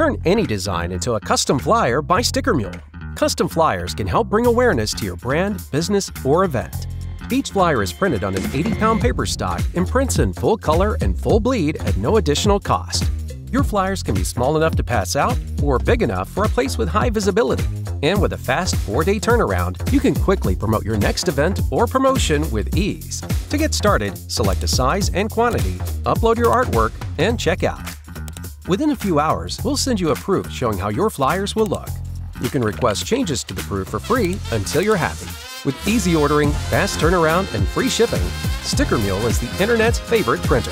Turn any design into a custom flyer by Sticker Mule. Custom flyers can help bring awareness to your brand, business, or event. Each flyer is printed on an 80 pound paper stock and prints in full color and full bleed at no additional cost. Your flyers can be small enough to pass out or big enough for a place with high visibility. And with a fast four day turnaround, you can quickly promote your next event or promotion with ease. To get started, select a size and quantity, upload your artwork, and check out. Within a few hours, we'll send you a proof showing how your flyers will look. You can request changes to the proof for free until you're happy. With easy ordering, fast turnaround, and free shipping, Sticker Mule is the internet's favorite printer.